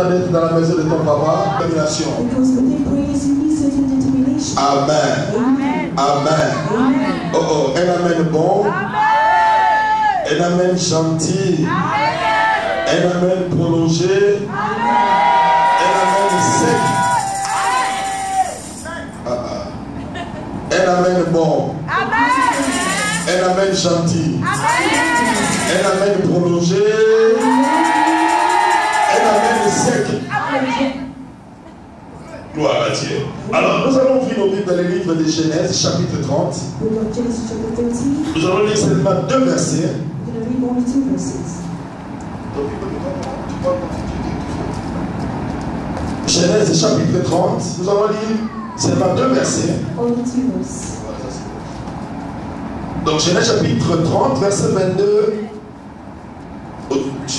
d'être dans la maison de ton papa. Détermination. Determination. Amen. Amen. Oh oh, un amen bon. Un amen gentil. Un amen prolongé. Un amen sec. Ah, ah. Un amen bon. Un amen gentil. Un amen prolongé. Un amen Alors, nous allons ouvrir nos Bibles dans le livre de Genèse, chapitre 30. Book of Genesis chapter 13. Nous allons lire seulement deux versets. Genèse, chapitre 30. Nous allons lire seulement deux versets. Donc, Genèse, chapitre 30, verset 22.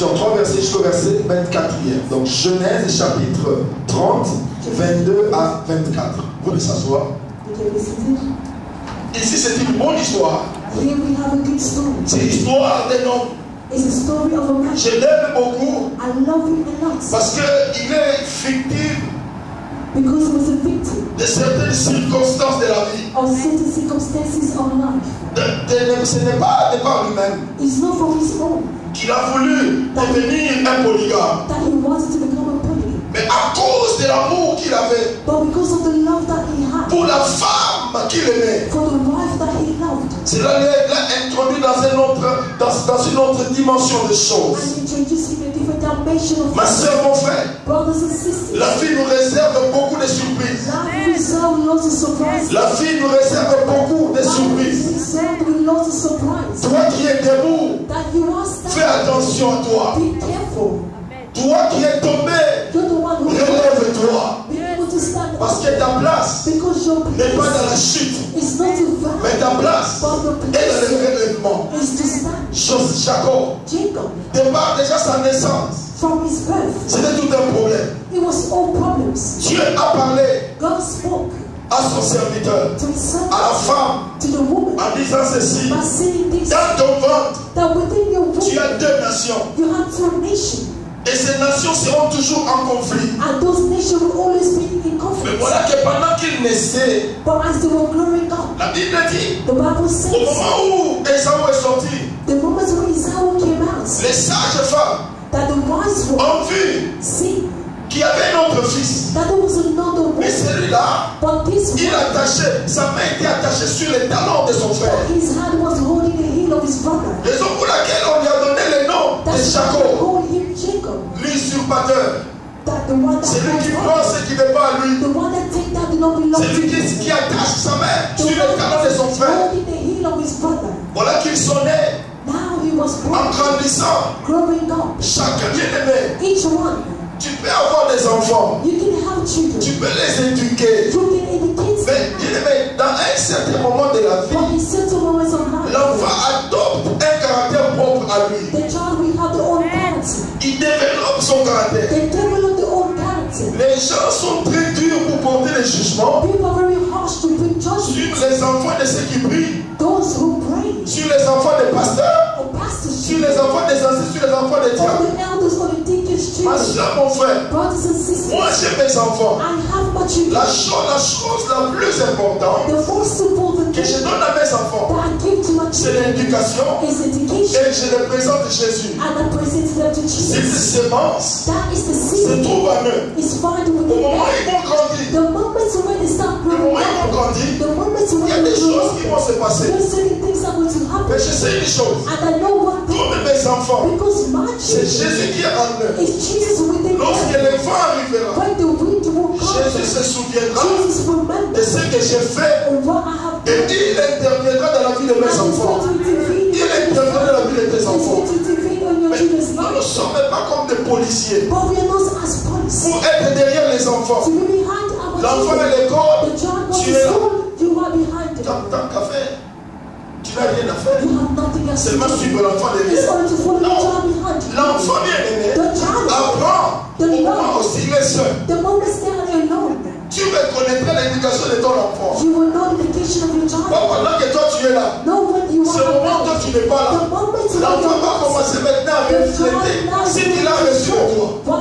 Dans trois versets jusqu'au verset 24e. Donc, Genèse, chapitre 30, 22 à 24. Vous pouvez s'asseoir. Ici, c'est une bonne histoire. C'est l'histoire d'un homme. It's a story of a man. Je l'aime beaucoup I love him a lot parce qu'il est victime because he was a victim de certaines circonstances de la vie. of certain circumstances of life. De- de- ce n'est pas de par lui-même Qu'il a voulu devenir un polygame. Mais à cause de l'amour qu'il avait but because of the love that he had pour la femme qu'il aimait, cela l'a introduit dans, un autre, dans, dans une autre dimension de choses. Ma soeur, mon frère, Brothers and sisters, la vie nous réserve beaucoup de surprises. La vie nous réserve beaucoup de surprises. Toi qui es debout, fais attention à toi. Be careful. Toi qui es tombé, n'est pas dans la chute, mais ta place est dans le relèvement. Jacob, démarre déjà sa naissance. C'était tout un problème. it was all problems. Dieu a parlé God spoke à son serviteur, to his à la femme, to the woman, en disant ceci. by saying this, Dans ton ventre, that within your tu womb, as deux nations. you have two nations, Et ces nations seront toujours en conflit. and those nations will always be in Mais conflict. voilà que pendant qu'il naissait, But as they were growing up, la Bible dit, the Bible au says, moment où Esaü est sorti, the moment when Esau came out, les sages femmes that the wise one ont vu see qu'il y avait un autre fils. that there was another Mais one, celui-là, but this il attachait, sa main était attachée sur les talons de son frère. his hand was holding the heel of his brother. Raison pour laquelle on lui a donné le nom de That's him Jacob. L'usurpateur. C'est lui qui prend ce qui n'est pas à lui. C'est lui qui, attache sa main sur one les talons de son frère. Voilà qu'ils sont nés Now he was en grandissant. growing up. Chacun bien aimé. Each one, Tu peux avoir des enfants. you can have children. Tu peux les éduquer. Mais them. bien aimé, dans un certain moment de la vie, l'enfant adopte un caractère propre à lui. Il développe son caractère. Les gens sont très durs pour porter les jugements People are very harsh to bring sur les enfants de ceux qui prient, Those who pray, sur les enfants des pasteurs, pastors, sur les enfants des anciens, sur les enfants des diables. the elders, or the deacons, Ma soeur, mon frère, brothers and sisters. moi j'ai mes enfants. I have my children. La chose, la chose la plus importante The first important que je donne à mes enfants, that I give to my c'est l'éducation is education, et je les présente Jésus. and I present them to Ces Jesus. semences That is the se seed. trouvent en eux. Au moment où ils vont grandir, The moments when they start au growing moment où ils vont up, grandir, the moments il y a when des grow choses qui vont se passer. there's certain things that are going to Mais je sais une chose, And I know one thing, comme mes enfants, because my c'est children Jésus qui est en eux. is Jesus within Lorsque them. le vent arrivera, When the wind will come, Jésus se souviendra Jesus de remembers ce que j'ai fait what I have et il interviendra dans la vie de mes enfants. Il interviendra dans la vie de tes enfants. Nous ne sommes pas comme des policiers But we are not as police. pour être derrière les enfants. To be behind our L'enfant à l'école, tu es là. school, you are behind them. Tant qu'à faire, tu n'as rien à faire. You have nothing else to Seulement suivre l'enfant derrière. Non. L'enfant bien aimé The child, apprend au moment the they are alone, Tu reconnaîtras l'éducation de ton enfant. you will know the education of your Pas pendant que toi tu es là. When you C'est le are moment alone. tu n'es pas là. L'enfant va commencer maintenant à refléter ce qu'il a reçu de toi.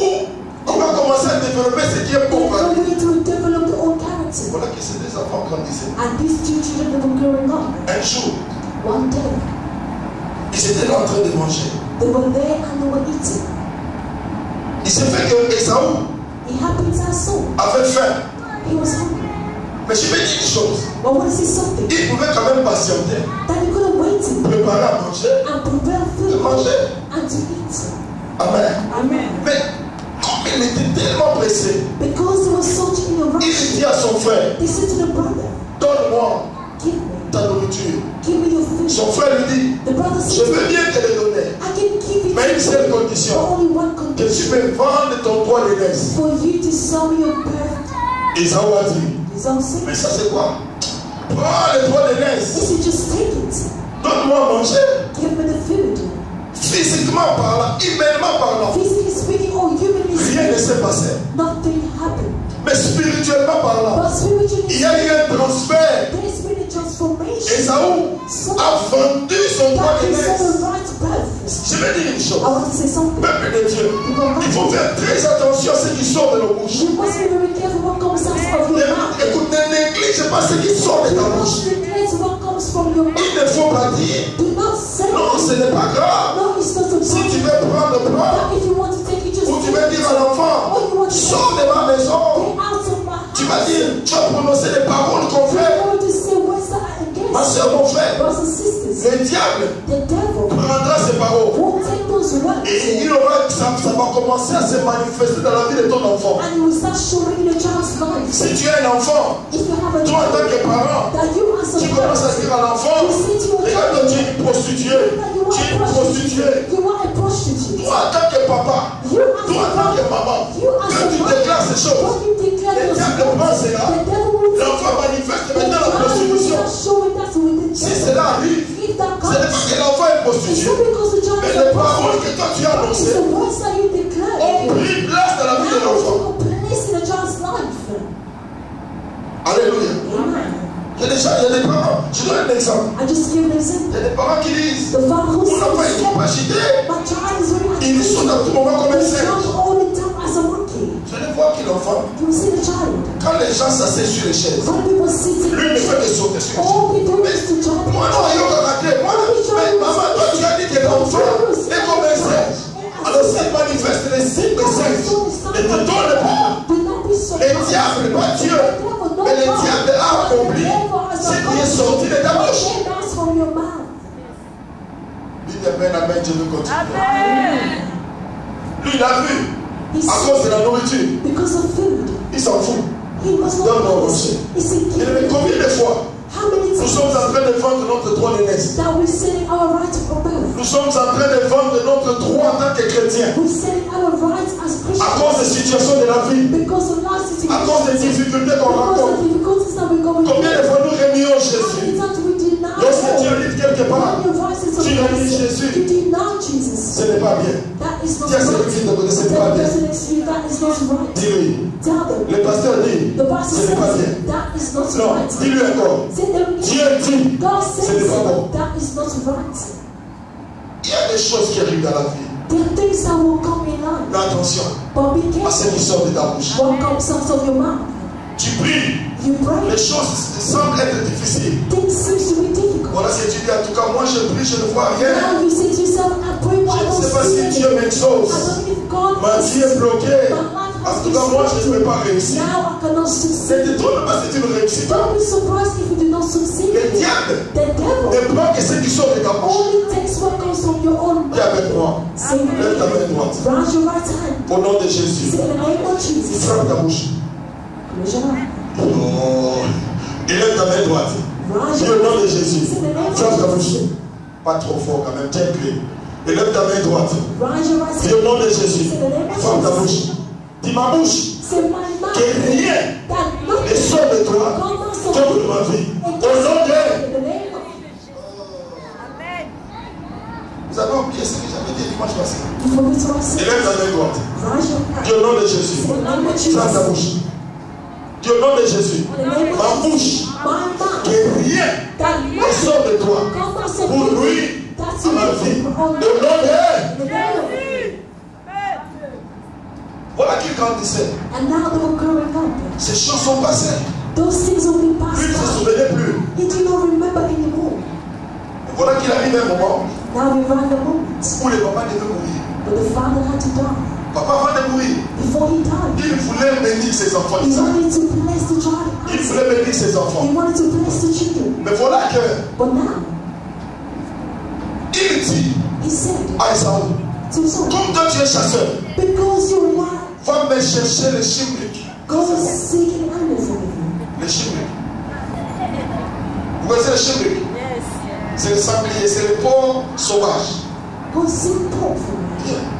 Ou on va commencer à développer ce qui est bon. character. Voilà que c'est des enfants grandissaient. And these two children that were growing up, Un jour, one day, ils étaient là en train de manger. they were there and they were eating. Il s'est fait que Esaü avait faim. He was hungry. Mais je vais dire une chose. Il pouvait quand même patienter, That you could have waited préparer à manger, and prepare de food manger. and to eat. Amen. Amen. Mais comme il était tellement pressé, il dit à son frère, they said to the brother, donne-moi ta nourriture. give me your food. Son frère lui dit, je veux bien te le donner, I can give it mais une seule condition, que tu me vendes ton droit d'aînesse. For you to sell me your birth. Esaü a dit, Mais ça c'est quoi? Prends le droit d'aînesse, He said, just take it. donne-moi à manger. Give me the food. Physiquement parlant, humainement parlant, Physically speaking, or humanly rien ne s'est passé. nothing happened. Mais spirituellement parlant, But spiritually il y a eu un transfert. there's been a transformation. Esaü a vendu son droit that is Je vais dire une chose. Peuple de Dieu, il faut faire très attention à ce qui sort de nos bouches. Écoute, ne néglige pas ce qui sort de ta bouche. Il ne faut pas dire, non, ce n'est pas grave. Si tu veux prendre, prends. Ou tu veux dire à l'enfant, sors de ma maison. Tu vas dire, tu vas prononcer les paroles qu'on fait. Ma soeur, mon frère. Le diable. Prendra ces paroles. Et il aura, ça, ça va commencer à se manifester dans la vie de ton enfant. Si tu es un enfant, toi en tant que parent, tu commences à dire à l'enfant, regarde, tu es une prostituée. Tu es une prostituée. Toi en tant que papa, toi en tant que maman, quand tu déclares ces choses, le diable prend cela. L'enfant manifeste maintenant la prostitution. Si cela arrive, If that ce n'est pas comes, que l'enfant est child mais is les paroles que toi tu as annoncées ont pris place dans la vie de l'enfant. Alléluia. Il y a des gens, il y a des parents, je donne un exemple. I just give an example. Il y a des parents qui disent, mon enfant est trop agité, My child is very il saute à tout moment comme un singe. jumps all the time as a see the child. quand les gens s'asseyent sur les chaises, lui ne fait que sauter sur les chaises. to jump. Moi, non, il y a. Moi, mais maman, toi, tu as dit que l'enfant est comme un singe. Alors, s'il manifeste les signes des singes, ne te donne pas. Le diable, pas Dieu, mais le diable a accompli ce qui est sorti de ta bouche? Dites Amen, Amen, je veux continuer. Lui, il a vu, À cause de la nourriture, because of food, il s'en fout. he must not. He said, Il combien de fois nous sommes en train de vendre notre droit d'aînesse of birth? Nous sommes en train de vendre notre droit en tant que chrétien We're selling our rights as à cause des Christians situations de la vie, because of life à cause des difficultés qu'on rencontre. Combien de fois nous réunions Jésus? Lorsque tu arrives quelque part, tu on réunis Jésus. you deny Jesus. ce n'est pas bien. Dis à celui qui te connaît, ce n'est pas bien. Dis-lui. Le pasteur dit, The pastor ce n'est pas bien. that is not Non, right. dis-lui encore. Dieu dit, ce n'est pas bon. that is not right. Il y a des choses qui arrivent dans la vie. There are things that will come in life. Mais attention à ce qui careful sort de ta bouche. what comes out of your mouth? Tu pries, You pray. les choses semblent être difficiles. Things seem to be difficult. Voilà ce que tu dis. En tout cas, moi je prie, je ne vois rien. Now you say to yourself, I pray but I Je ne sais pas si. Dieu m'exauce. Ma vie est bloquée. En tout cas, moi je ne peux pas réussir. Ne te tourne pas si tu ne réussis pas. Don't be surprised if you do not succeed. Le diable The devil ne prend que ce qui sort de ta bouche. Dis avec moi. Lève ta main droite. Au nom de Jésus. Frappe ta bouche. Close your eye. Oh. Et lève ta main droite. Your au nom de Jésus. Frappe ta bouche. Pas trop fort quand même. Tiens clé. Et lève ta main droite. Au hand. nom de Jésus. Frappe ta bouche. Dis ma bouche. Que rien ne sort de toi contre ma vie. Au nom de. Vous avez oublié ce que j'avais dit dimanche passé. You forget what I Et said. lève ta main droite. Au nom de Jésus. Frappe ta bouche. Dis au nom de Jésus. Ma bouche. Que rien ne sort de toi pour That's à ma vie. Au nom de. Of qu'il grandissait, ces choses sont passées. Those things Lui, passed il ne se souvenait plus. He did not remember anymore. Et voilà qu'il arrive un moment Now we ran the moment. où le papa devait mourir. But the father had to die. Papa, avant de mourir, Before he died, il voulait bénir ses enfants. he wanted to bless the child. Il voulait bénir ses enfants. He wanted to bless the children. Mais voilà que But now, il dit he said à Esaü, to comme toi tu es chasseur, because you're wild, va me chercher les chimbriques. go seek an animal for me. Les chimbriques. Vous connaissez les chimbriques? C'est les sangliers, c'est les porcs sauvages. Go seek pork for me.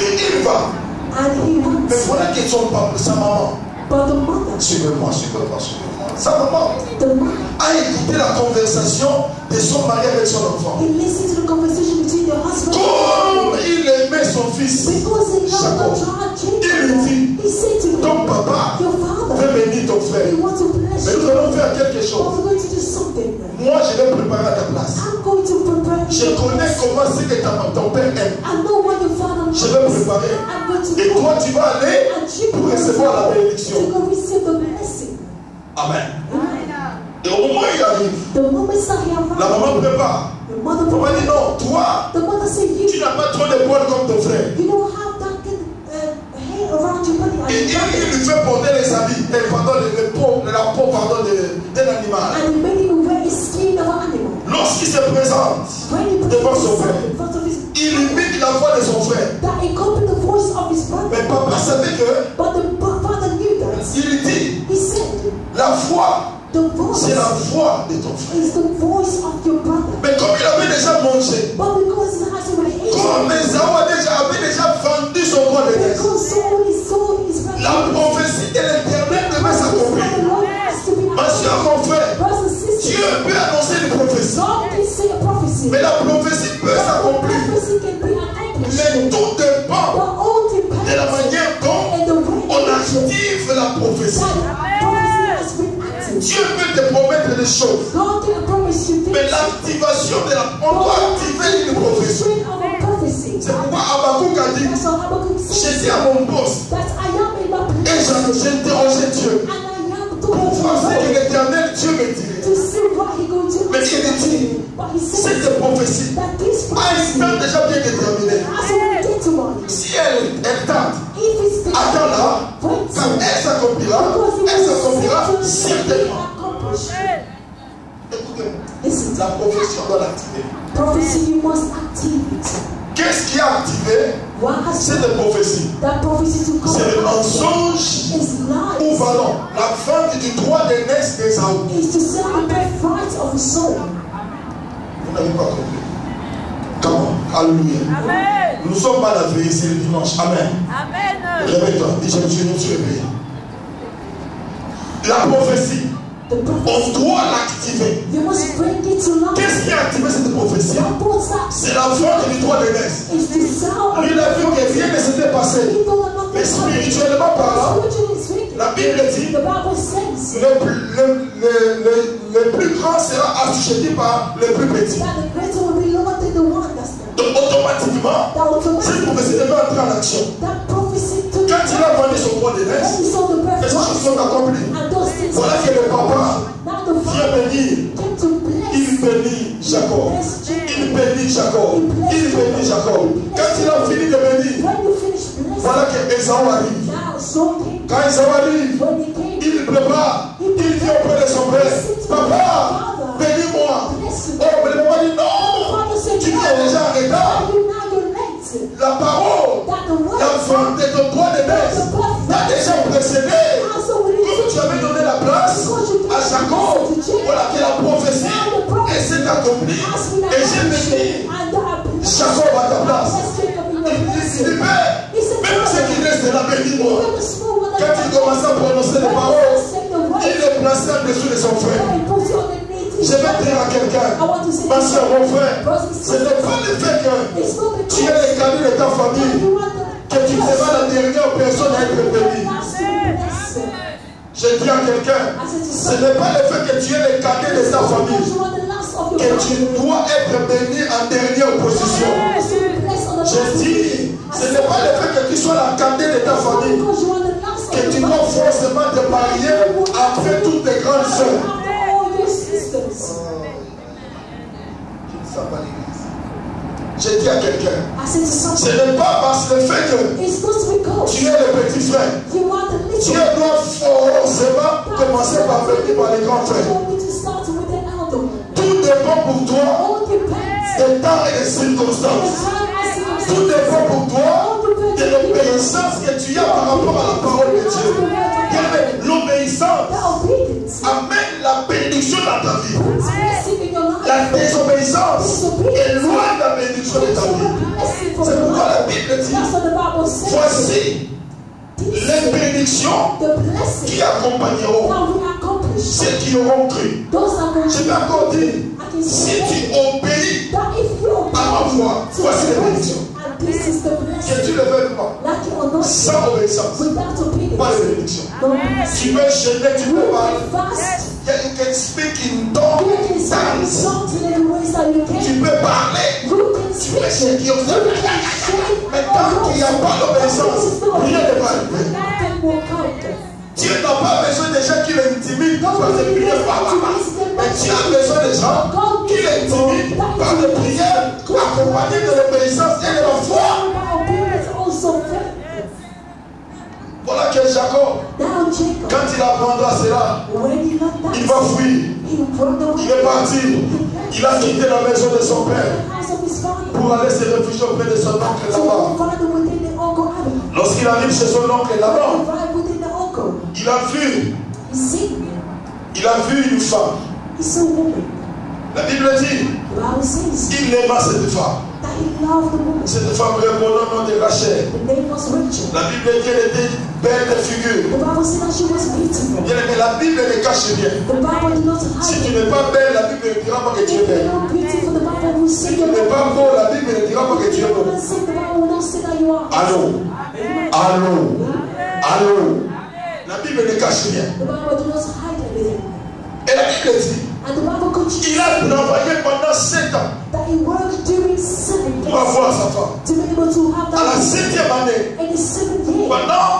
Et il va. And he went. Mais voilà que son papa, sa maman, But the mother, suivez-moi, suivez-moi, suivez-moi. Sa maman the mother, a écouté la conversation de son mari avec son enfant. he listened to the conversation between the husband and Comme il aimait son fils, Because he loved Jacob, il lui dit, he said to ton him, papa Your father, veut bénir ton frère. he wants to bless Mais nous allons faire quelque But chose. we're going to do something. Moi, je vais préparer à ta place. I'm going to prepare Je connais comment c'est que ta- ton père aime. I know what your Je vais loves. préparer. Et toi, tu vas aller pour recevoir la bénédiction. Amen. Et au moment où il arrive, la maman prépare. maman dit non, toi, tu n'as pas trop de poils comme ton frère. Et il, lui fait porter les habits, eh, pardon, les, peaux, la peau pardon, de- d'un animal. Lorsqu'il se présente, Devant son himself il imite la voix de son frère. that he copied the voice of his Mais brother. papa savait que But the father knew that. il dit, He said, la voice c'est la voix de ton frère. is the voice of your On doit activer une prophétie. C'est pourquoi Habakkuk a dit, dit à mon boss, That I am in my et j'ai interrogé Dieu, And I am pour voir ce que l'éternel Dieu me dirait. to see what he going to Mais il dit, me. But he said Cette prophétie that this a un prophecy temps déjà bien déterminé. Cette prophétie that prophecy to come C'est le mensonge pardon, la vente du droit d'aînesse the soul. Vous n'avez pas compris. Comment Alléluia. Amen. Nous ne sommes pas la veille, c'est le dimanche. Amen. Amen. Réveille-toi. Dis, je me suis je me suis réveillé. La prophétie, on doit l'activer. You must bring it to life. Qu'est-ce qui a activé cette prophétie? C'est la vente du droit d'aînesse. Lui, il a vu que rien ne s'était passé. Mais spirituellement parlant, la Bible dit le, plus- le, le, le, plus grand sera assujetti par le plus petit. Donc, automatiquement, cette prophétie devait entrer en action. Quand il a vendu son he saw the les choses sont accomplies. Voilà que le papa vient bénir. Il bénit Jacob. Il bénit Jacob. Il bénit Jacob. Esaü arrive. Quand Esaü arrive, il prépare. Il dit auprès de son père, Papa, bénis-moi. Oh, mais le papa dit non. Tu es déjà en retard. La parole, la vente de ton droit de naissance t'a déjà précédé. Comme tu avais donné la place à Jacob, voilà que la prophétie elle s'est accomplie et j'ai béni Jacob à ta place. Il dit, même ce qui reste là, bénis-moi. Quand il commence à prononcer les paroles, il est placé en dessous de son frère. Je vais dire à quelqu'un, ma soeur, mon frère, ce n'est pas le fait que tu es le cadet de ta famille, que tu seras la dernière personne à être bénie. Je dis à quelqu'un, ce n'est pas le fait que tu es le cadet de ta famille, que tu dois être béni en dernière position. Je dis, ce n'est pas le fait que tu sois la candelle de ta famille, que tu dois forcément te marier après toutes tes grandes sisters. Je ne pas l'église. J'ai dit à quelqu'un, ce n'est pas parce que le fait tu es le petit frère. Tu dois forcément commencer par venir par les grands frères. Tout dépend pour toi des temps et des circonstances. Tout circumstances. dépend pour toi de l'obéissance que tu as par rapport à la parole de Dieu. L'obéissance amène la bénédiction dans ta vie. brings blessing in your life. La désobéissance la bénédiction de ta vie. C'est pourquoi la Bible dit voici les bénédictions qui accompagneront ceux qui auront cru. Je vais encore dire, si sans obéissance, pas de bénédiction. Tu peux gêner, tu You peux parler. You can speak in tongues, can speak tongues. something in ways that you Tu peux parler. You can Tu peux shaker. Mais tant qu'il n'y a pas d'obéissance, rien ne va arriver. Tu n'as pas besoin des gens qui l'intimident par des prières par la. Mais tu as besoin des gens qui l'intimident par des prières accompagnées de l'obéissance et de la foi. Voilà que Jacob, Now Jacob, quand il apprendra cela, il va fuir. Il est parti. Il a quitté la maison de son père father. pour aller se réfugier auprès de son oncle là-bas. Lorsqu'il arrive chez son oncle là-bas, il a vu, il a vu une femme. La Bible dit, il aima cette femme. That he loved the woman. Cette femme répondant au nom de Rachel. The name was Rachel. La Bible dit qu'elle était belle de figure. The Bible said that she was beautiful. Bien la Bible ne cache rien. The Bible did not Si tu n'es pas belle, la Bible ne dira pas que tu es If belle. not beautiful, the Bible will Si tu n'es pas beau, la Bible ne dira pas que tu es beau. you're not sick, the Bible will not say that you are. Allons, allons, allons. La Bible ne cache rien. The Bible does not hide anything. Et la Bible dit, And the Bible continues. Il a travaillé pendant sept ans that he worked during seven pour avoir sa femme. to be able to have À la septième année, In the seventh year, pendant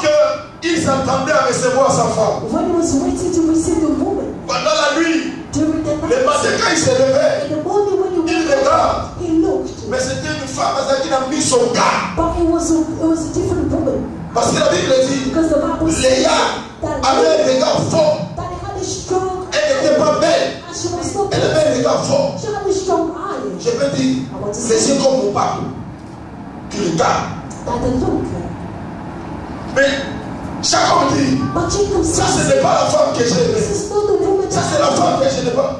qu'il s'attendait à recevoir sa femme, when he was waiting to receive the woman pendant la nuit, during the le matin night, quand il se réveille, in the morning when he il woke regarde, he looked, mais c'était une femme qui a mis son gars. but it was a, it was a different woman. Parce que la Bible dit, because the Bible says Léa avait un regard fort. that had a strong Elle n'était pas belle, fort. eye Je peux dire, I want to les say yeux comme mon pape, qui regarde. that the look Mais Jacob dit, ça ce n'est pas la femme que j'ai aimée. Ça c'est la femme que je n'ai pas.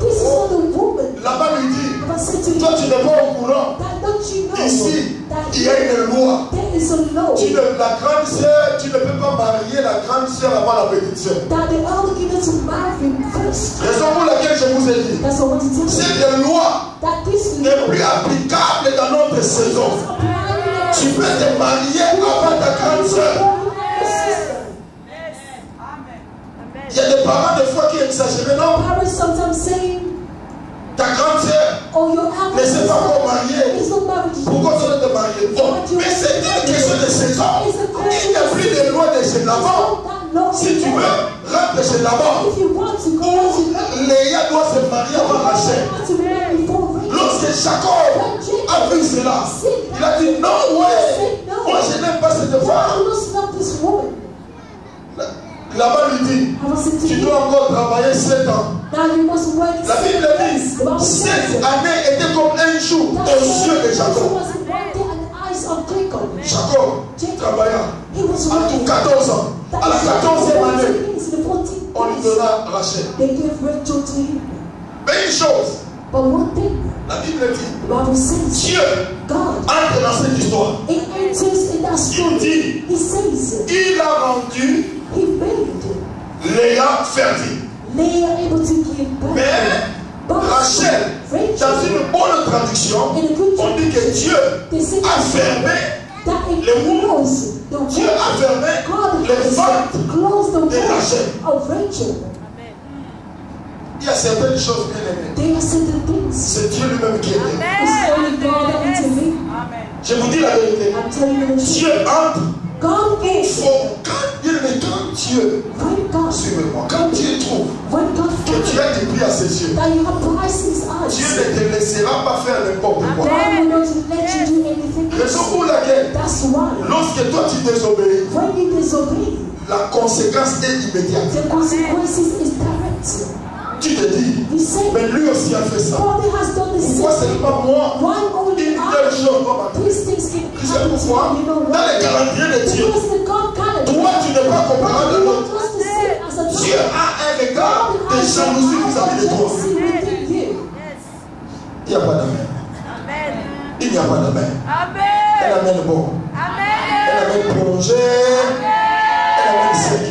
Là-bas lui dit, to toi tu n'es pas au courant. that don't you know Ici, il y a une loi. there is a law Tu ne- la grande sœur, tu ne peux pas marier la grande sœur avant la petite sœur. that the elder given to marry first. Raison pour laquelle je vous ai dit, That's what I want to tell you. cette loi That this n'est plus applicable dans notre saison. Tu peux te marier avant ta grande sœur. Il y a des parents des fois qui exagèrent. Non, Parents sometimes say, ta grande sœur. Oh, ne s'est pas encore mariée. Pourquoi tu te marier Bon, mais c'est une question de saison. Il n'y a plus de loi de chez law Si tu veux, rentre chez to Léa doit se marier avant Rachel. Lorsque Jacob a vu cela, il a dit non, ouais, moi je n'aime pas cette femme. Là-bas lui dit, tu dois encore travailler sept ans. La Bible dit, The Bible sept says années étaient comme un jour aux yeux de Jacob. Jacob. Travailla tout 14 ans. À la 14e année, the 14th on lui donna Rachel. Mais une chose, la Bible dit, Dieu entre dans cette histoire. Il dit, il a rendu He Léa fertile. Leah able to give birth. Mais But Rachel, dans une bonne traduction, in a good on dit que Dieu a fermé, that it les the Dieu a fermé God les ventes. closed the de Rachel. womb of Rachel. Il y a certaines choses bien aimées. They are certain things. C'est Dieu lui-même qui est. Je vous dis la vérité. I'm telling you the truth. Dieu entre God is. Faut- quand, aimé, quand Dieu, suivez-moi, quand Dieu trouve que tu as du prix à ses yeux, Dieu ne te laissera pas faire n'importe quoi. Raison pour laquelle, lorsque toi tu désobéis, la conséquence est immédiate. Tu te dis, mais lui aussi a fait ça. Pourquoi same. seulement moi Why only Une telle chose sais pourquoi Dans les calendriers de Dieu, toi tu n'es pas comparable à l'autre. Dieu a un regard de jalousie vis-à-vis de toi. Il n'y a pas d'amen. Il n'y a pas d'amen. Elle amène bon. Elle amène prolongé. Elle amène sec.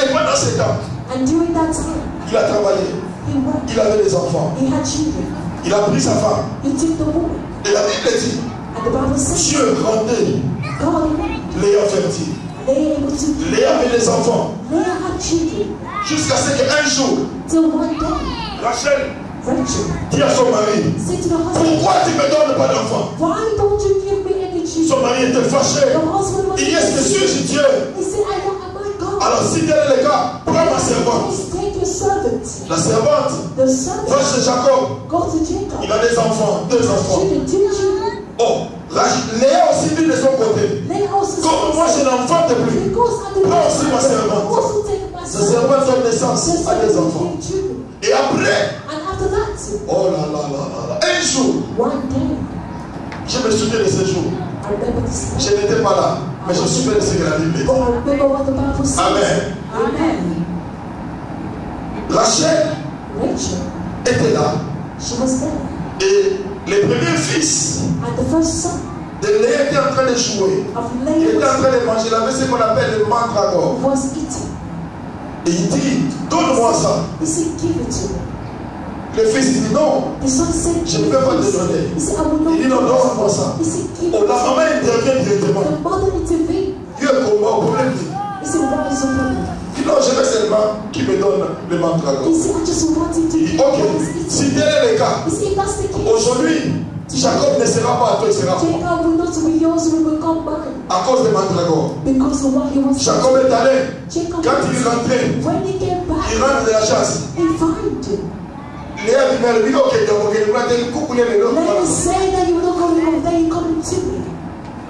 Et pendant ce temps, And during that time, il a travaillé. he worked. Il avait des enfants. He had children. Il a pris sa femme. Et la Bible dit, Dieu rendait Léa fertile. Léa avait des enfants. Jusqu'à ce qu'un jour, Rachel dit à son mari, pourquoi tu me donnes pas any Son mari était fâché. Il dit, est-ce que Dieu? Alors si tel est le cas, prends ma servante? La servante? Va chez Jacob. Il a des enfants, deux enfants. Oh, Léa aussi dit de son côté. Comme moi je n'enfante plus. Prends aussi ma servante. Sa servante donne naissance à des enfants. Et après, oh là là là là un jour, je me souviens de ce jour. Je n'étais pas là, mais je souviens de ce que la Bible dit. Amen. Amen. Rachel était là. Et les premiers fils son de Léa étaient en train de jouer. Il était en train de manger. Il avait ce qu'on appelle le mandragore. Et il dit, donne-moi ça. He said, give it to me. Le fils dit non. Je ne peux pas te donner. Il dit non, it. donne-moi ça. Oh, la maman intervient directement. Dieu est combat au problème. Il dit non, je veux seulement qu'il me donne le him to Il dit ok, si tel est le cas, aujourd'hui, Jacob ne sera pas à toi, il sera à moi. Jacob will not be yours, we will come back. À cause de mandragore. Because of what he was Jacob est allé. Quand il est rentré, il rentre de la chasse. He found him. Léa dit, mais lui, ok, donc, il va te couper les lots. Let me say that you will not come home, then you come to me.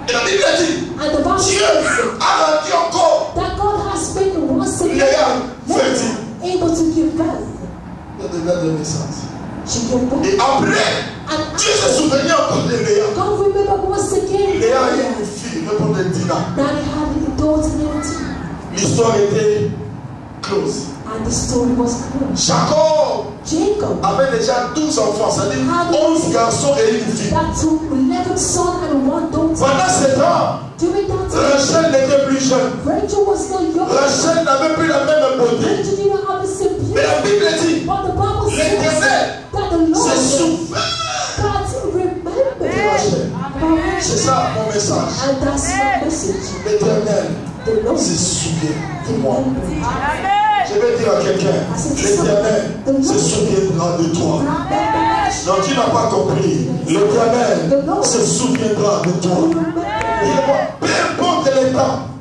Et la Bible dit, And the Bible Dieu says a rendu encore that God has been once Léa again fertile. able to give birth. Il a déjà donné naissance. She gave birth. Et après, And Dieu se souvenait encore de Léa. God remember once again Léa a eu une fille, répondait Dina. that he had a daughter named Tina. L'histoire était close. And the story was closed. Jacob Jacob avait déjà 12 enfants, c'est-à-dire 11 garçons et une fille. that took 11 sons and one daughter. Pendant ce temps, During that time, Rachel n'était plus jeune. Rachel was not young. Rachel n'avait plus la même beauté. Mais la. Bible dit, But the Bible says L'Éternel that the Lord se souvient God de remembered Rachel. about C'est ça mon message. And that's my message. L'éternel The Lord se souvient de moi. remembered. Je vais dire à quelqu'un, l'éternel se souviendra de toi. Non, tu n'as pas compris. L'éternel se souviendra de toi. Dis-moi, peu importe the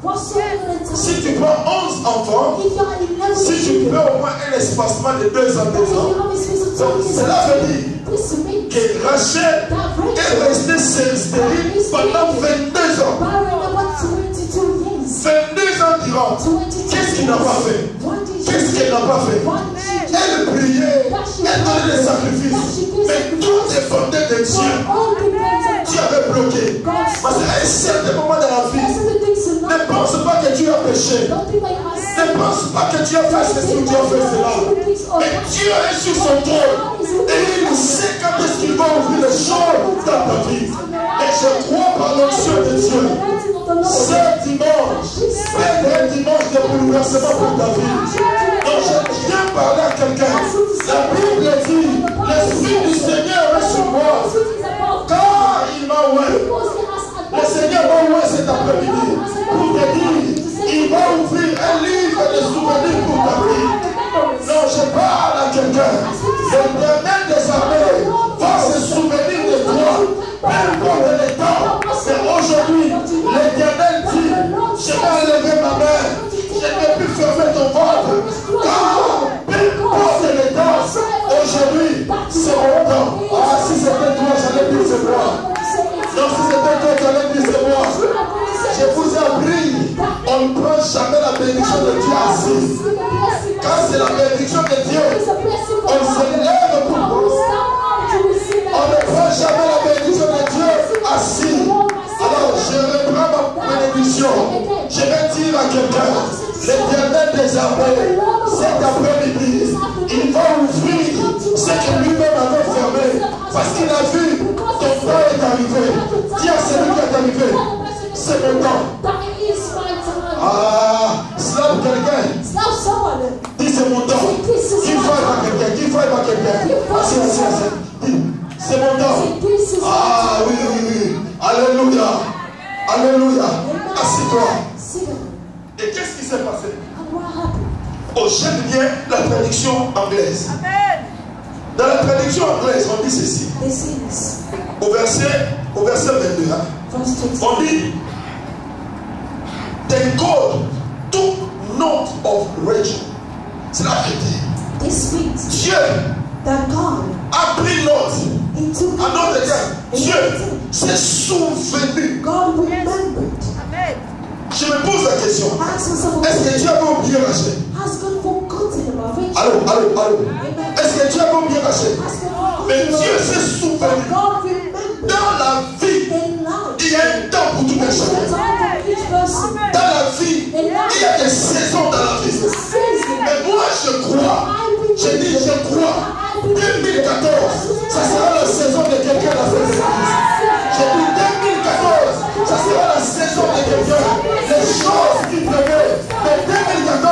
si tu prends 11 enfants, if you are 11 si tu peux au moins un espacement de 2 ans, that 2 if you ans, time, cela veut dire que Rachel est restée stérile pendant 22 ans. 22 ans durant. 22 Qu'est-ce qu'il n'a pas fait? Qu'est-ce qu'elle n'a pas fait? Elle priait, elle donnait des sacrifices. Mais tout dépendait de Dieu. Dieu avait bloqué. Parce qu'à un certain moment dans la vie, ne pense pas que tu as péché. Ne pense pas que tu as fait ceci ou tu as fait cela. Mais Dieu est sur son trône. Et il sait quand est-ce qu'il va ouvrir les choses dans ta vie. Et je crois par l'onction de Dieu. Ce dimanche, c'est un dimanche de bouleversement pour ta vie. Donc je viens parler à quelqu'un. La Bible dit, l'Esprit du Seigneur est sur moi. Car il m'a ouvert. Le Seigneur m'a ouvert cet après-midi pour te dire, il va ouvrir un livre de souvenirs pour ta vie. Non, je parle à quelqu'un. L'éternel des armées va se souvenir les temps. Mais aujourd'hui, L'éternel dit, je vais enlever ma main. Je ne vais plus fermer ton ventre. Peu importe les danses, aujourd'hui, c'est mon temps. Ah, si c'était toi, j'allais dire c'est moi. Non, si c'était toi, j'allais dire c'est moi. Je vous appris, on ne prend jamais la bénédiction de Dieu assis. Quand c'est la bénédiction de Dieu, on se lève pour On ne prend jamais la bénédiction assis. Alors, je reprends ma bénédiction. Je vais dire à quelqu'un, l'éternel des armées, cet après-midi, il va ouvrir ce que lui-même avait fermé. Parce qu'il a vu, ton temps est arrivé. Dis à celui qui est arrivé, c'est mon temps. Ah, Alléluia. Assis-toi. Et qu'est-ce qui s'est passé? Oh, j'aime bien la prédiction anglaise. Dans la prédiction anglaise, on dit ceci. Au verset, au verset 22, hein, on dit Then God took note of Rachel. C'est la vérité. Dieu a pris note. En Dieu s'est souvenu. God remembered. Je me pose la question. Est-ce que Dieu a oublié Rachel has God forgotten about Rachel? Allô, allô, allô. Est-ce que Dieu a oublié Rachel Mais Dieu s'est souvenu. Dans la vie, il y a un temps pour tout un There's a chacun. time for each person. Dans la vie, il y a des saisons dans la vie. Mais moi, je crois. Je dis, je crois. 2014, ça sera la saison de quelqu'un dans cette église. J'ai dit 2014, ça sera la saison de quelqu'un. Les choses qui prenaient. Mais 2014,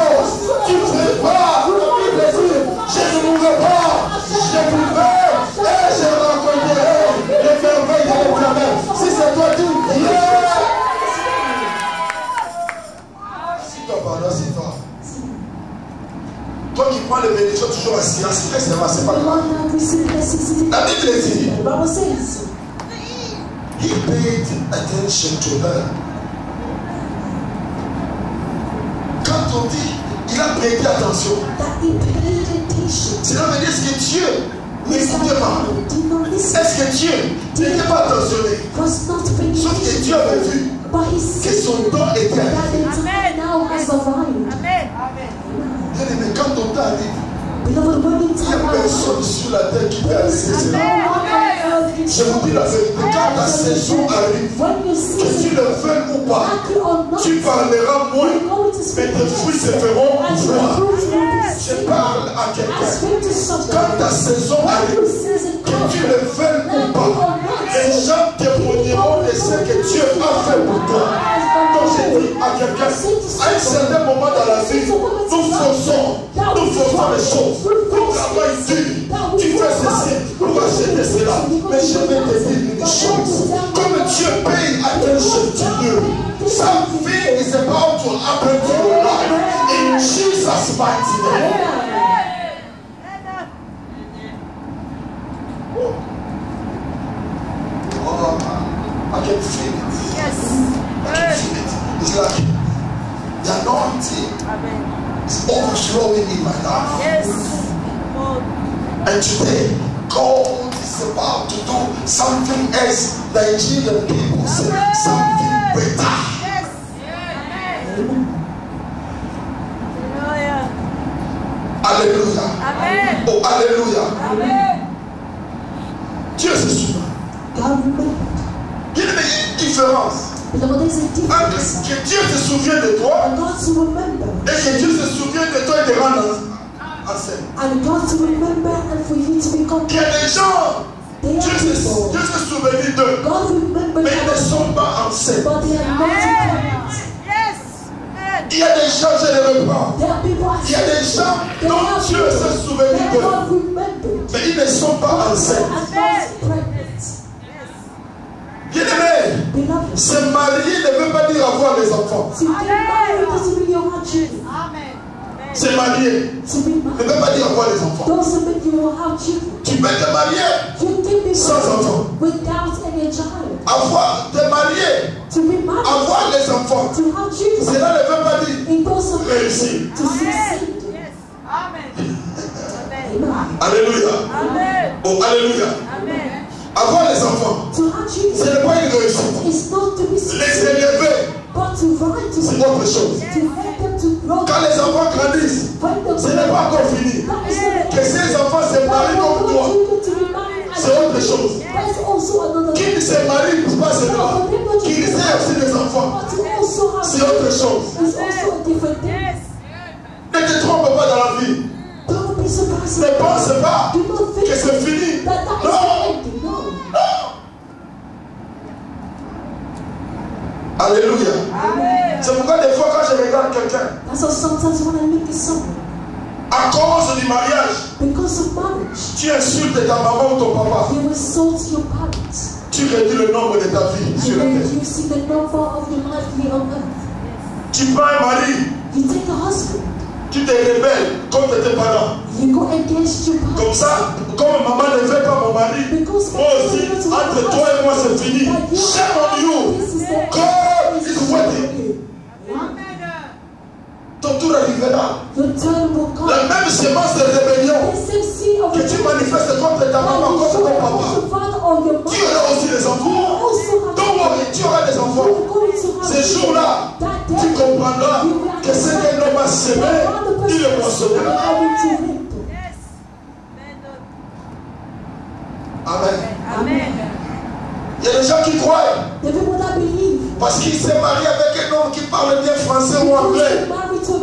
Prends les bénédictions toujours assis, assis, reste là, c'est pas grave. La Bible dit, he paid attention to her. Quand on dit, il a prêté attention, cela veut dire que Dieu n'écoutait pas. Est-ce que Dieu n'était pas attentionné Sauf que Dieu avait vu que son temps était arrivé. The time now has arrived. Bien aimé, quand ton temps arrive, il n'y a personne sur la terre qui peut arrêter cela. Je vous dis la vérité, quand ta saison arrive, que tu le veuilles ou pas, tu parleras moins, mais tes fruits se feront voir. Je parle à quelqu'un. Quand ta saison When arrive, your season que tu comes, le veuilles ou pas, les gens témoigneront de ce que Dieu a fait pour toi. Dit à quelqu'un, à un certain moment dans la vie, nous forçons, nous forçons les choses. Dur, tu fais ceci pour acheter cela. Mais je vais te dire une chose. Comme Dieu paye attention to you, something is about to happen to your life. In Jesus' mighty name. Oh, I can feel it. I can feel it. It's like the anointing is overflowing in my life. And today, God is about to do something else. Nigerian people say something better. Alléluia. Oh, Alléluia. Dieu se souvient. God remembered. Il y a une différence Beloved, there's a entre difference. que Dieu se souvient de toi And God to remember. et que Dieu se souvient de toi et te rend en- enceinte. And God to remember and for you to become gens, They Dieu are se, people. Dieu se souvient d'eux, mais ils ne them, sont pas enceintes. but they are not pregnant. Il y a des gens, je les reprends. There are people Il y a des gens There dont are Dieu people se souvient d'eux, mais ils ne sont pas enceintes. And not pregnant. Bien aimé, Beloved, se marier ne veut pas dire avoir des enfants. Se marier ne veut pas dire avoir des enfants. Tu peux te marier, Sans enfant. married without any child. avoir, te marier, avoir les enfants. to have children, Cela ne veut pas dire réussir. to succeed. Yes. Amen. Alléluia. Amen. Oh, Alléluia. Avoir les enfants, ce n'est pas une réussite. is not to be Les élever, but to write to c'est autre chose. Quand les enfants grandissent, ce n'est pas encore fini. That is not Que ces enfants se marient comme toi, c'est autre chose. Qu'ils se marient pas seulement, qu'ils aient aussi des enfants, c'est autre chose. is also a different thing. Yes. Ne te trompe pas dans la vie. Ne pense pas Do not think que c'est fini. non. Alléluia. C'est pourquoi des fois quand je regarde quelqu'un, à cause du mariage, because of marriage, tu insultes ta maman ou ton papa, you insult your parents. tu réduis le nombre de ta vie sur la terre. you see the number of your life here on earth. Tu prends un mari, You take a husband, tu te rebelles contre tes parents. Comme ça, comme maman ne veut pas mon mari, Because moi aussi, entre toi et moi c'est fini. Shame on you. God is waiting. Ton tour arrivera. La même semence de rébellion que tu manifestes contre ta maman, you contre ton papa, tu auras aussi des enfants. Donc, tu auras des enfants. Jours-là, that tu comprendras que ce qu'un homme a semé, il le moissonnera. Amen. Amen. Il y a des gens qui croient parce qu'il s'est marié avec un homme qui parle bien français ou anglais.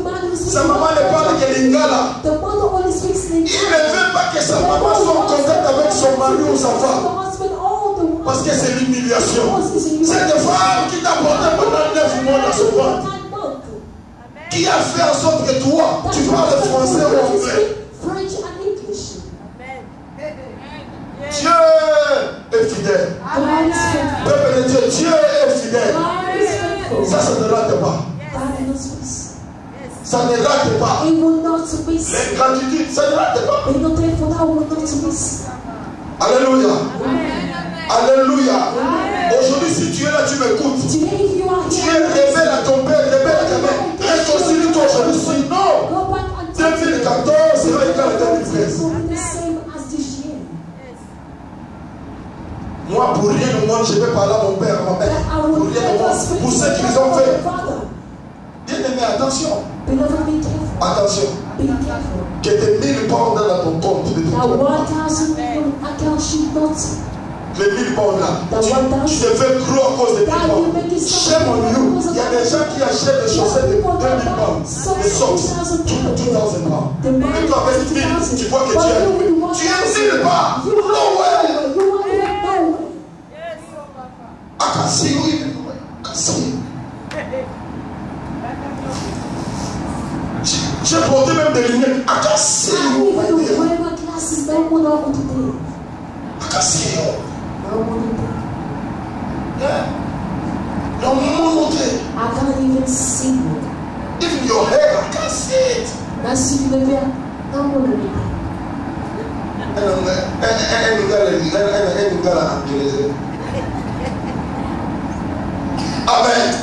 Man who speaks Sa maman ne parle que lingala. The mother only speaks in Il ne veut pas que sa maman soit en contact avec son mari ou sa femme. Parce que c'est l'humiliation. C'est des femmes qui t'ont porté pendant 9 mois dans son ventre. Qui a fait en sorte que toi, tu parles français ou anglais? Dieu est fidèle. Peuple de Dieu, Dieu est fidèle. Ça, ça ne rate pas. God will not miss. Ça ne rate pas. It will not miss. L'ingratitude, ça ne rate pas. It will not therefore that will not miss. Alléluia. Alléluia. Aujourd'hui, si tu es là, tu m'écoutes. Tu es rebelle à ton père, rebelle à ta mère. Réconcilie-toi aujourd'hui. Sinon, go back and talk to 2014 sera égal à 2013. will be the same as this year. Moi, pour rien au monde, je vais parler à mon père, à ma mère. I Pour rien au monde. Pour ceux qui les ont fait. Father. Bien aimé, attention. Beloved, be careful. Attention. Be careful. Que tes 1000 pounds dans ton compte. de ton That compte. 1,000 million account should not. Les 1000 pounds là. Tu, 1000. tu te fais gros à cause des 1000 That you pounds. make it Shame on you. Il y a des gens qui achètent des chaussettes de 2000 pounds. Des socks. 2000 pounds. The man Et toi avec 1000, tu vois que tu es. Tu es 1000 pas. You are No way. nowhere. You are even nowhere. Akasi, oui. Akasi. J'ai porté même des lunettes. Akasi. And even though whatever glasses, no one are going to do. Akasi. No one will do. Yeah. Your mouth. I can't even see you. Even your hair. I can't see it. That's if you live here. No one will do. Amen.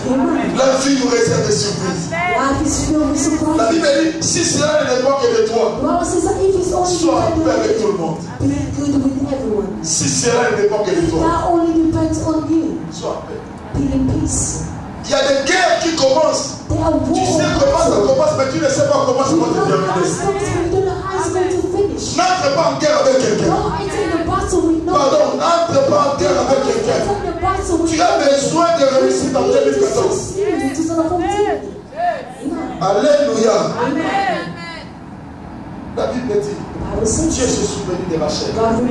Amen. La vie nous réserve des surprises. La. Bible dit, si cela ne dépend que de toi, sois en paix avec tout le monde. Si cela ne dépend que de toi, sois en paix. Il y a des guerres qui commencent. Tu sais comment ça commence, mais tu ne sais pas comment ça va it terminer. N'entre pas en guerre avec quelqu'un. Pardon, n'entre pas en guerre avec quelqu'un. Tu as besoin de réussir dans You need to 2014. succeed in 2014. Amen. Alléluia. Amen. La Bible dit, Dieu se souvenu de Rachel. Rachel,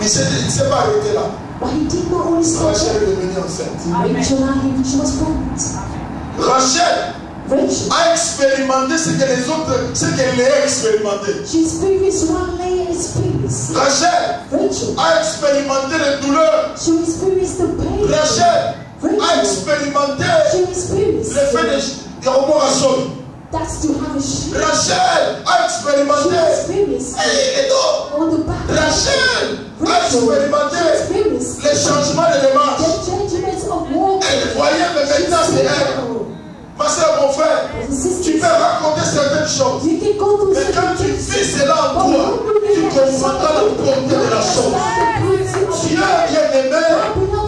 Il ne s'est il s'est pas arrêté là. but he did not only stop Rachel est devenue enceinte. Rachel Rachel a expérimenté ce que les autres, ce que Léa a expérimenté. she experienced one layer experience. Rachel. Rachel, a expérimenté les douleurs. she experienced the pain. Rachel. A Rachel, expérimenté she experienced le fait yakomwaka That's to have a sheep. rachel. A expérimenté. Experienced Et donc, rachel. A expérimenté les changements de walking. elle voyait mais maintenant c'est elle ma soeur mon frère tu peux raconter certaines choses mais quand tu vis cela en toi tu comprendras la portée de la chose Dieu bien-aimé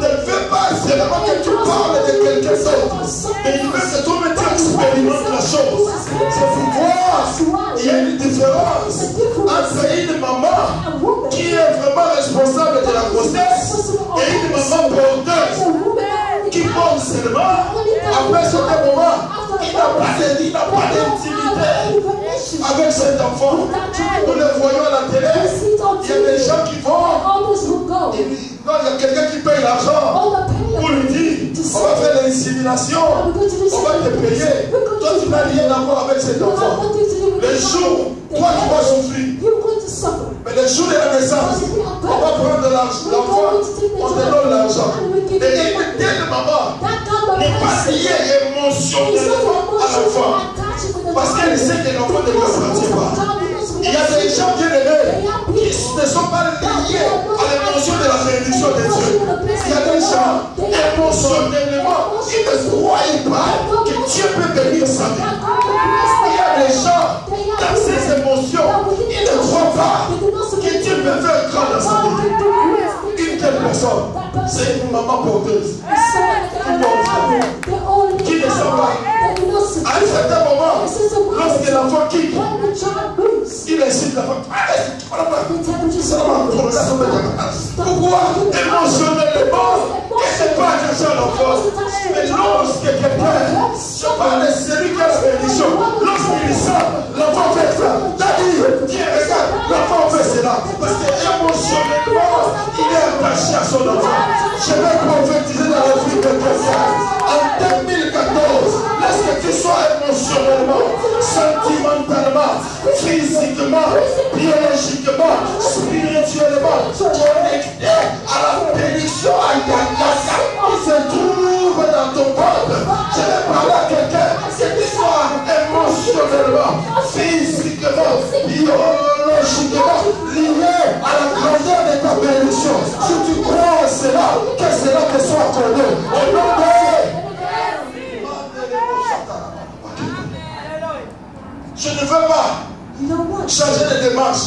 ne veut pas seulement que tu parles de quelque chose, mais il veut que toi-même tu expérimentes la chose. C'est pourquoi il y a une différence entre une maman qui est vraiment responsable de la grossesse et une maman porteuse qui porte seulement après ce moment, il n'a pas il d'intimité avec cet enfant. Nous le voyons à la télé, il y a des gens qui vont, non, il y a quelqu'un qui paye l'argent pour lui dire, on va faire l'insémination, on va te payer. Toi, tu n'as rien à voir avec cet enfant. Le jour, toi, tu vas souffrir. Mais le jour de la naissance, va prendre l'enfant, on te donne l'argent. Et telle maman n'est pas liée is émotionnellement not à l'enfant. Parce qu'elle sait que l'enfant ne lui appartient pas. Il y a des gens bien aimés qui ne sont pas liés à l'émotion de la bénédiction de Dieu. Il y a des gens, émotionnellement, ils ne croient pas que Dieu peut bénir sa vie. Il y a des gens, dans ces émotions, ils ne croient pas que Dieu peut faire grand dans sa vie. Une telle personne, c'est une maman porteuse. Qui ne sent pas. À un certain moment, lorsque l'enfant quitte, il incite voilà, voilà. Pourquoi émotionnellement, n'est pas attention à l'enfant. Mais lorsque quelqu'un, je parle de celui qui a la bénédiction, lorsqu'il sent l'enfant fait ça, Daddy, tiens, regarde, l'enfant fait cela. Parce que émotionnellement, il est attaché à son enfant. Je vais prophétiser dans la vie de quelqu'un. En 2014, lorsque tu sois émotionnellement, sentimentalement, physiquement, biologiquement, spirituellement, connecté à la bénédiction à Yagasa qui se trouve dans ton ventre. Je vais parler à quelqu'un que tu sois émotionnellement, physiquement, biologiquement lié à la grandeur de ta bénédiction. Si tu crois cela, que cela te soit connu. Au nom de Je ne veux pas. Changer de démarche.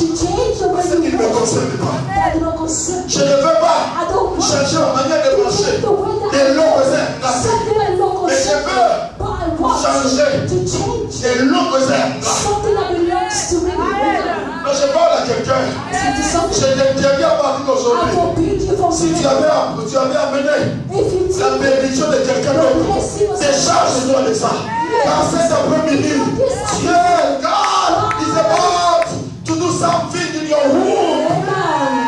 parce qu'il ne me concerne pas. Je ne veux pas want changer ma manière de marcher. des longues Mais je veux changer des longues airs. Mais je parle à quelqu'un. Je t'interdis à partir I d'aujourd'hui. forbid you from Si tu doing. avais, tu avais amené If you la take bénédiction de quelqu'un d'autre, décharge-toi de ça. Car cet après-midi, Dieu, God is about to do something in your womb. Amen.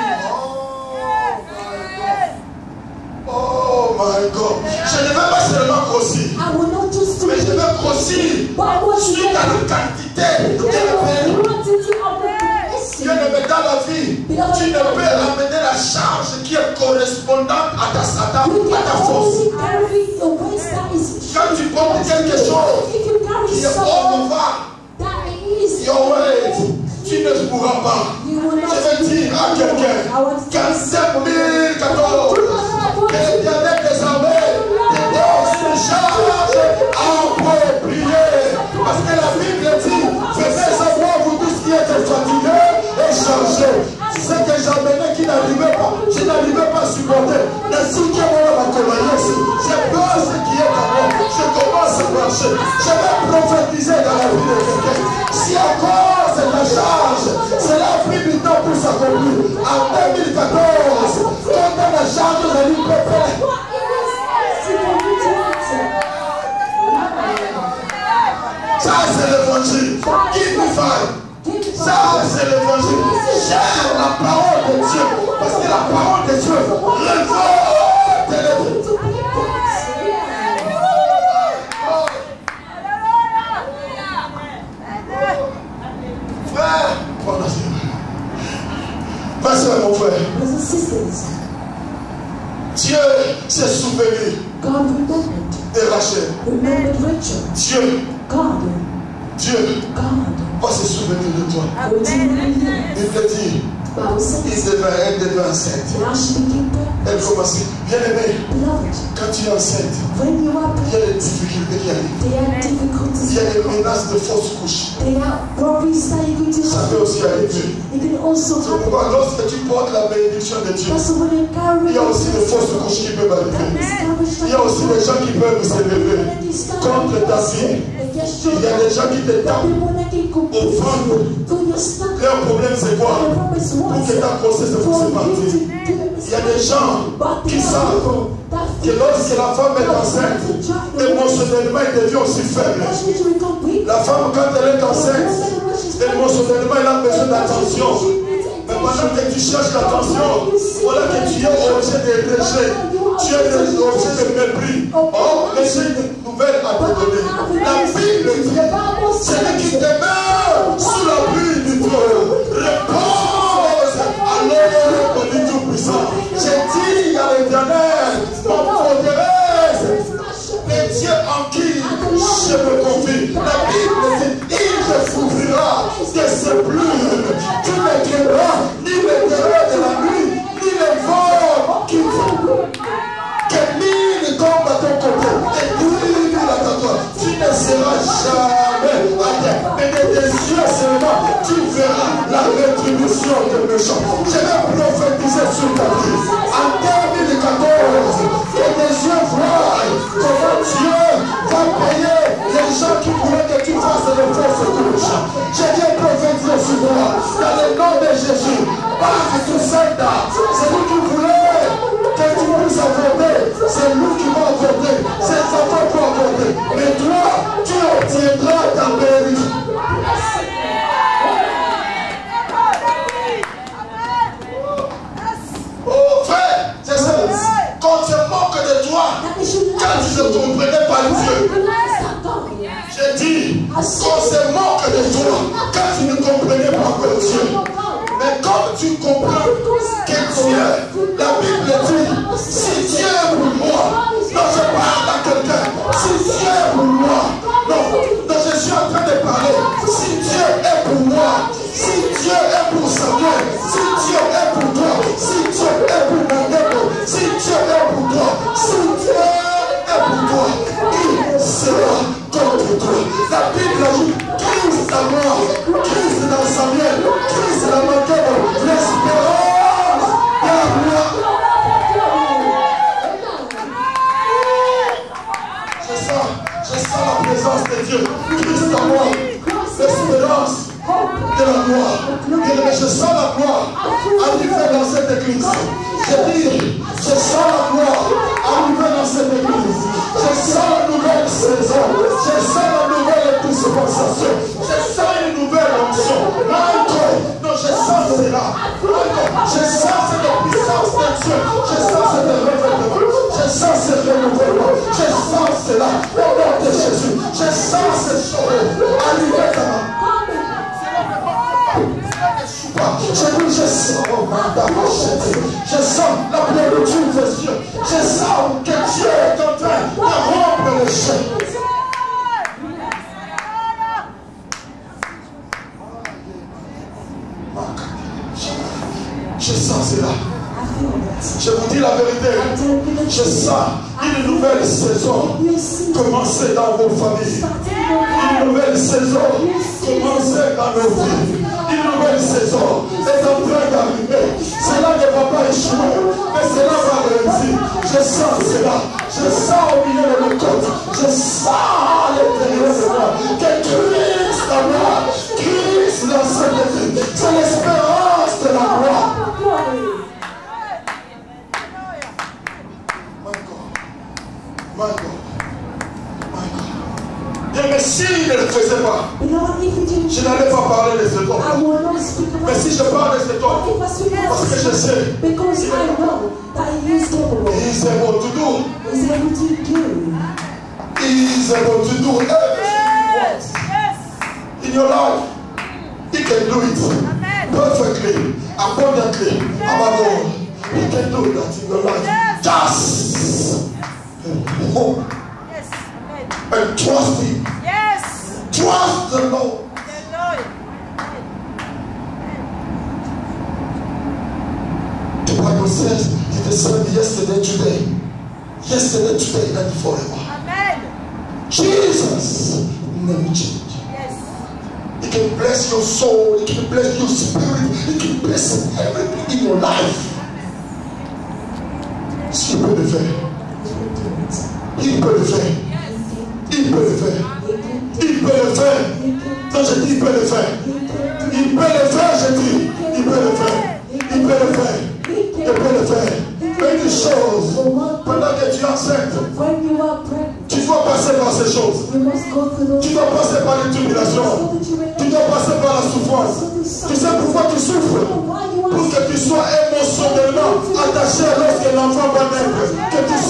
Oh my God. Je ne vais pas seulement grossir, I will not just do mais je it, vais grossir but I want to suite à get la quantité de la bénédiction. Bien blessing. aimé dans la vie, tu ne peux amener la charge qui est correspondante à ta, à ta, à ta force. Quand tu portes quelque chose qui est hors va, your weight, tu ne pourras pas. Je vais dire à quelqu'un, qu'en 5014, que bien-être des armées te donne charge appropriée. Parce que la Bible chargés. Ce que j'amenais qui n'arrivait pas, je n'arrivais pas à supporter. Mais si que moi ma je ce qui est en moi. Je commence à marcher. Je vais prophétiser dans la vie de quelqu'un. Si à cause de la charge, cela a pris du temps pour s'accomplir. En 2014, quand la charge to answer. ça c'est l'évangile. Give me five. Ça, c'est l'évangile. Cher la parole de Dieu. Parce que la parole de Dieu révolte les people. Frère, mon frère, Dieu se God remembered. de Rachel. Dieu, God. Dieu God. Va se souvenir de toi. Remember. Il te dit, says. il devait, elle devait enceinte. Elle commence, bien aimé, quand tu es enceinte, il y a des difficultés qui arrivent. Il y a des menaces de fausses couches. Ça peut aussi arriver. C'est pourquoi lorsque tu portes la bénédiction de Dieu, il y a aussi des fausses couches qui peuvent arriver. Il y a aussi des gens qui peuvent se lever contre ta vie. Il y a des gens qui te tapent. Leur problème c'est quoi Pour que ta grossesse puisse se partir. Il y a des gens qui savent que lorsque la femme est enceinte, émotionnellement elle devient aussi faible. La femme quand elle est enceinte, émotionnellement elle a besoin d'attention. Mais pendant que tu cherches l'attention, voilà que tu es objet de rejet. Tu es objet de mépris. Oh, mais nouvelle à te donner. La Bible dit, celui qui demeure sous la pluie du trône repose à l'œuvre de Dieu Tout-Puissant. J'ai dit à l'éternel, mon forteresse, et Dieu en qui je me confie. La Bible dit, il te couvrira de ses plumes. Tu ne craindras ni les terreurs de la nuit, ni les vents qui que mille tombent à ton côté et Tu ne seras jamais à terre. Mais de tes yeux seulement, tu verras la rétribution des méchants. Je vais prophétiser sur ta vie. En 2014, que tes yeux voient comment Dieu va payer les gens qui voulaient que tu fasses les fausses couches. Je viens prophétiser sur toi. Dans le nom de Jésus, par tout Saint-Da, Je vous dis la vérité. Je sens une nouvelle saison commencer dans vos familles. Une nouvelle saison commencer dans nos vies. Une nouvelle saison est en train d'arriver. Cela ne va pas échouer, mais cela va réussir. Je sens cela. Je sens au milieu de nos côtes. Je sens à l'intérieur de moi que Christ en moi, Christ dans cette vie, c'est l'espérance de la gloire. My God. My God. Bien, mais s'il ne le faisait pas, je n'allais pas parler de cet I homme. will not speak about Mais si je parle de cet homme, parce que je sais, because I know that he is capable. he is able to do, He's able to do he is able to do everything in your life. He can do it perfectly, abundantly, above all. He can do that in your life. Just hope Yes. Amen. and trust Him. Yes. Trust the Lord. Hallelujah. The Bible says He's the same yesterday, today, yesterday, today, and forever. Amen. Jesus never change. Yes. He can bless your soul. He can bless your spirit. He can bless everything in your life. Le faire. Il peut le faire. Il peut le faire. Il peut le faire. Non, je dis il peut le faire. Il peut le faire, je dis. Il peut le faire. Il peut le faire. Il peut le faire. Mais une chose, pendant que tu es enceinte, When you are pregnant, tu dois passer par ces choses. Tu dois passer par les tribulations. Tu dois passer par la souffrance. Tu sais pourquoi tu souffres? Pour que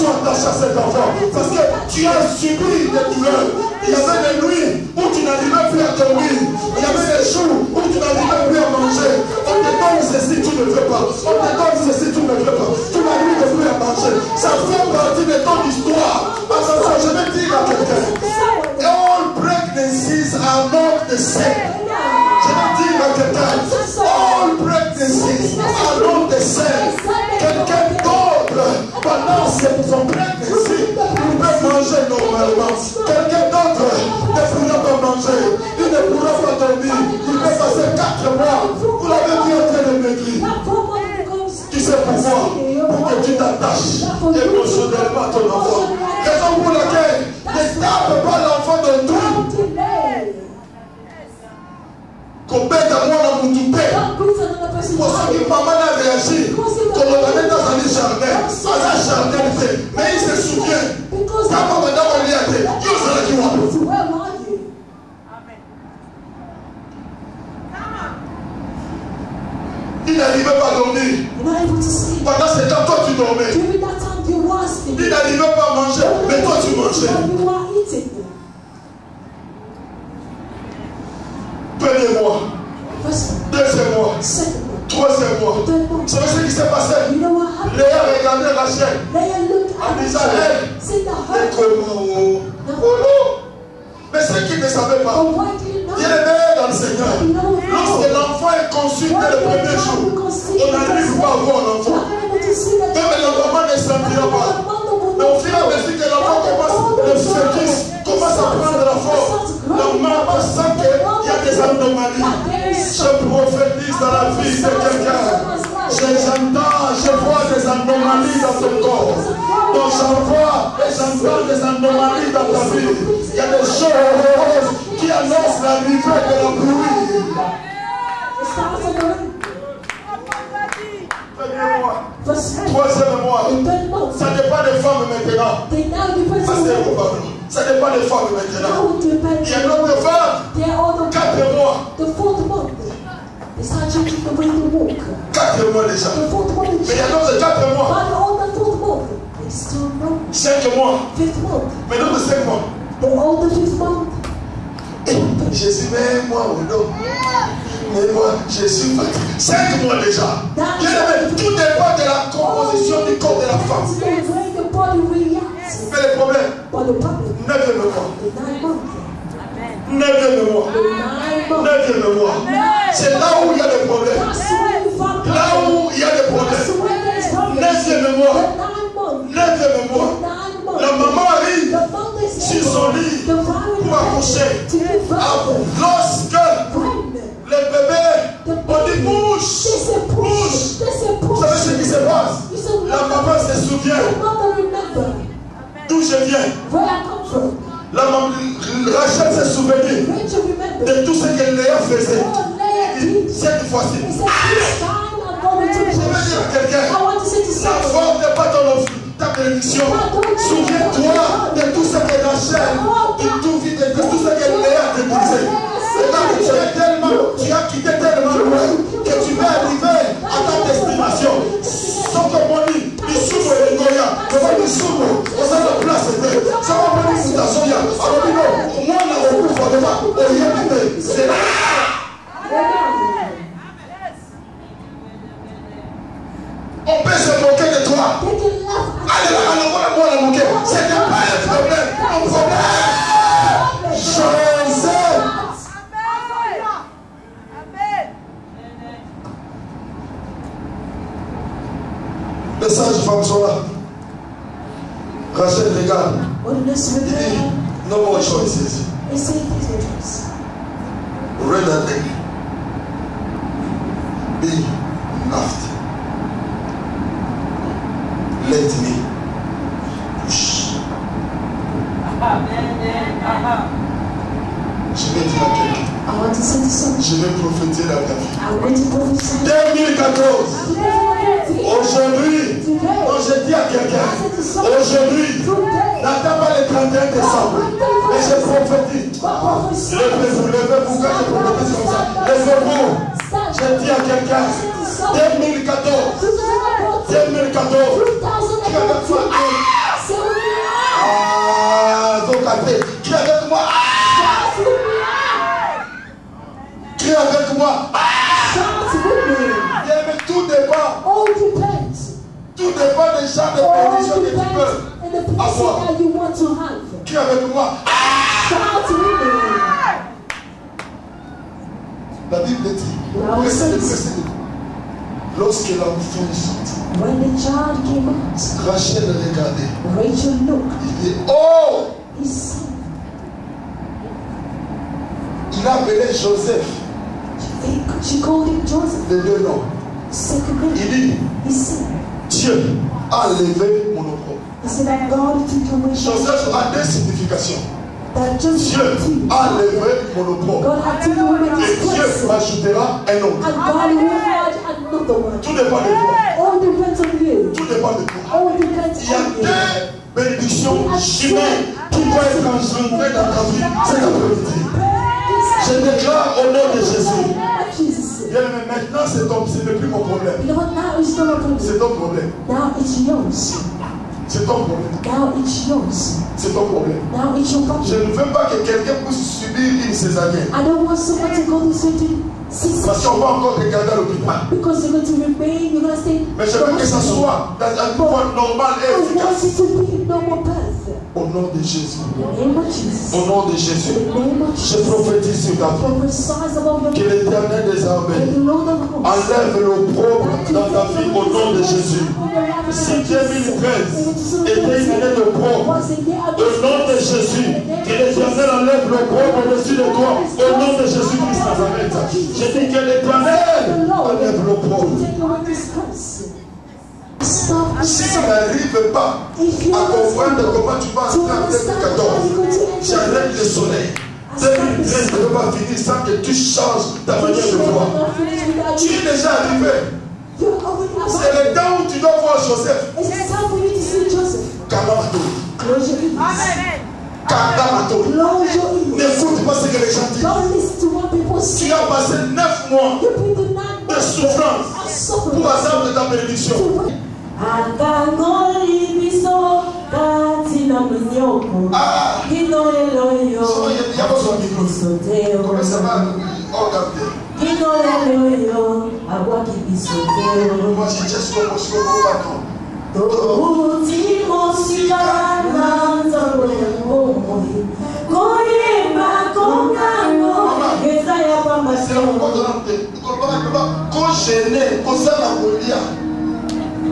à. Parce que tu as subi des douleurs. Il y avait des nuits où tu n'arrivais plus à dormir. Il y avait des jours où tu n'arrivais plus à manger. On te donne ceci, tu ne veux pas. On te donne ceci, tu ne veux pas. Tu n'arrives plus à manger. Ça fait partie de ton histoire. Pendant son pregnancy, il peut manger normalement. Quelqu'un d'autre ne pourra pas manger. Il ne pourra pas dormir. Il peut passer quatre mois. Vous l'avez vu en train de maigrir. Tu sais pourquoi Pour que tu t'attaches émotionnellement à ton enfant. J'entends je vois des anomalies dans ton corps. Donc j'envoie et j'entends des anomalies dans ta vie. Il y a des choses heureuses qui annoncent l'arrivée de la pluie. Troisième mois. Ça dépend des femmes maintenant. Ça ça dépend des femmes maintenant. Il y a d'autres femmes quatre mois The fourth month, they start changing the way they walk. quatre mois déjà The fourth month, mais il y a d'autres quatre mois But on the fourth month, they still know. cinq mois Fifth month, mais d'autres cinq mois they on the fifth month. Jésus, mais moi, au nom. Mais moi, je suis fatigué. Cinq mois déjà. Bien aimé, tout dépend de la composition du corps de la femme. Reacts. Mais le problème, But the problem, neuvième mois. Neuvième mois. C'est là où il y a des problèmes. Là où il y a des problèmes. nine months. La maman arrive sur son lit pour accoucher. Ah. Lorsque Pregnant. le bébé, on dit. They say Vous savez ce qui se passe? La maman se souvient d'où je viens. La maman, Rachel s'est souvenue de tout ce que Léa faisait. Oh. Cette fois-ci, je veux dire à quelqu'un, la forme n'est pas offre, ta bénédiction. Souviens-toi de tout ce que Rachel, de tout, de, de tout ce que Léa te disait. Regarde, tu es tellement, tu as quitté tellement loin que tu vas arriver à ta destination. Soko moni, lisumu elengoya, koma lisumu, ozala place te. Soko moni mutazoya, alobi no, mwana okufa koma oyebi te. C'est là. On peut se moquer de toi. Allez là, la moquer. Ce n'est pas un Holiness choices. Un autre. And God will add another one. Tout dépend de toi. All depends on you. Tout dépend de toi. All depends Il y a on you. deux bénédictions humaines qui doivent être engendrées dans ta vie cet après-midi. Je déclare au nom de Jésus. Jesus. Bien, mais maintenant, c'est ton, ce n'est plus mon problème. C'est problem. ton problème. Now it's yours. C'est ton problème. Now it's yours. C'est ton problème. Now it's your Je problem. ne veux pas que quelqu'un puisse subir une césarienne. I don't want someone to go to certain Parce C-section qu'on va encore te garder à l'hôpital. because you're going to remain, you're going to stay. Mais je veux que ça soit dans un niveau normal et I want efficace. it to be normal. Au nom de Jésus. Au nom de Jésus. Je prophétise sur ta Que l'éternel des armées enlève l'opprobre dans ta vie. Au nom de Jésus. Si 2013 était une année d'opprobre, au nom de Jésus, que l'éternel enlève l'opprobre au-dessus de toi, au nom de Jésus-Christ Nazareth. Je dis que l'éternel enlève l'opprobre. Stop. Si tu n'arrives pas à comprendre comment tu vas entrer en understand how you're 2014, going to enter. j'arrête le soleil. 2013 ne peut pas finir sans que tu changes ta manière de voir. Tu es déjà arrivé. C'est le temps où tu dois voir Joseph. It's time for you to see Joseph. Kamato. Close your ears. Amen. Ears. N'écoute pas ce que les gens disent. Tu as passé neuf mois de souffrance pour attendre ta bénédiction. akangoli biso kati na minyoko kino lelo yo te kino lelo yo abwaki biso te Tokuti mosika na nzambo ya bomoi koyemba kongango eza ya pamba solo kogene kosala kolia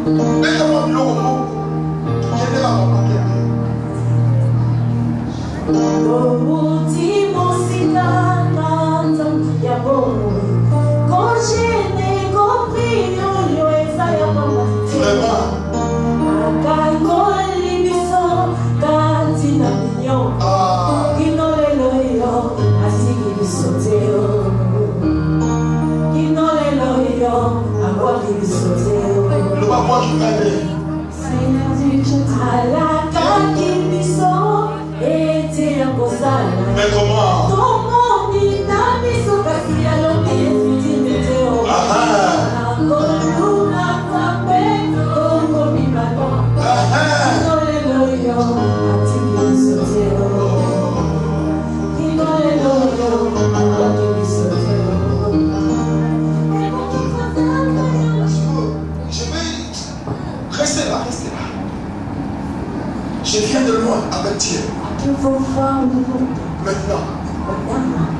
C'est un pamba code d'entrée. Quand gêné, quand ça la colia. Mais comment l'eau Gêné la maman. touti mosika na nzambo ya bomoi koshene ete ya kosala Mais comment Maintenant, But now,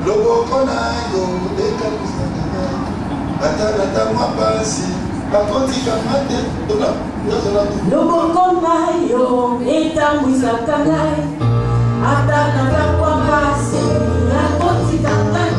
loboko na yo. Ekakusaka ata nata mwa pasi. Bakotikanga te tona yazala tu. Loboko na yo etambwisaka ngai ata nazakwa mpasi nakotikanga te